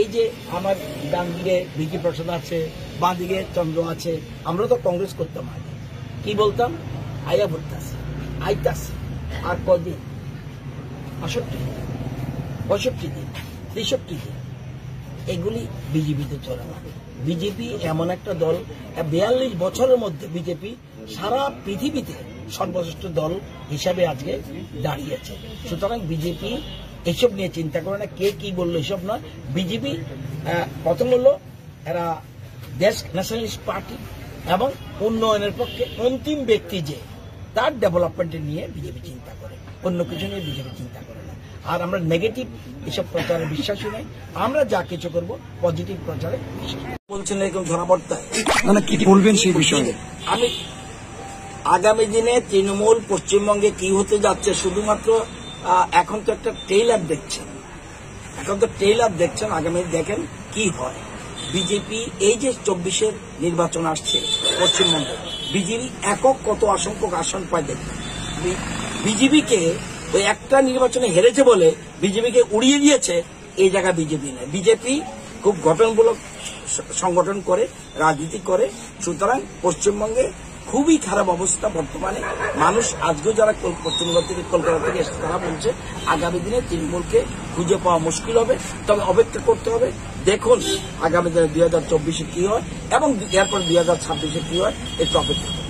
এই যে আমার ডান দিকে ভিকি প্রসাদ আছে, বাঁ দিকে চন্দ্র আছে, আমরা তো কংগ্রেস করতাম আগে। কি বলতাম? আয়া ভরতাছে আইতাছে আর কদিন? আষট্টি পঁয়ষট্টি দিন তেষট্টি দিন। এগুলি বিজেপিতে চলে না। বিজেপি এমন একটা দল, বিয়াল্লিশ বছরের মধ্যে বিজেপি সারা পৃথিবীতে সর্বশ্রেষ্ঠ দল হিসাবে আজকে দাঁড়িয়েছে। সুতরাং বিজেপি এসব নিয়ে চিন্তা করে না কে কি বলল এসব নয়। বিজেপি প্রথম হলো এরা দেশ ন্যাশনালিস্ট পার্টি এবং উন্নয়নের পক্ষে অন্তিম ব্যক্তি যে তার ডেভেলপমেন্ট নিয়ে বিজেপি চিন্তা করে। অন্য কিছু নিয়ে বিজেপি চিন্তা করে না। আর আমরা নেগেটিভ এসব প্রচারে বিশ্বাসী নই। আমরা যা কিছু করব পজিটিভ প্রচারে। বলছেন এরকম ধরা পড়তে মানে কি বলবেন সেই বিষয়ে? আমি আগামী দিনে তৃণমূল পশ্চিমবঙ্গে কি হতে যাচ্ছে শুধুমাত্র এখন তো একটা ট্রেইলার দেখছেন। এখন তো ট্রেইলার দেখছেন, আগামী দেখেন কি হয়। বিজেপি এই যে চব্বিশের নির্বাচন আসছে পশ্চিমবঙ্গে বিজেপি একক কত অসংখ্যক আসন পায় দেখবেন বিজেপিকে ওই একটা নির্বাচনে হেরেছে বলে বিজেপিকে উড়িয়ে দিয়েছে, এই জায়গা বিজেপি নয়। বিজেপি খুব গঠনমূলক সংগঠন করে, রাজনীতি করে, সুতরাং পশ্চিমবঙ্গে খুবই খারাপ অবস্থা বর্তমানে। মানুষ আজকেও যারা পশ্চিমবঙ্গ থেকে কলকাতা থেকে এসে তারা বলছে, আগামী দিনে তৃণমূলকে খুঁজে পাওয়া মুশকিল হবে। তবে অপেক্ষা করতে হবে, দেখুন আগামী দিনে দুই হাজার চব্বিশে কি হয় এবং এরপর দুই হাজার ছাব্বিশে কি হয়, একটু অপেক্ষা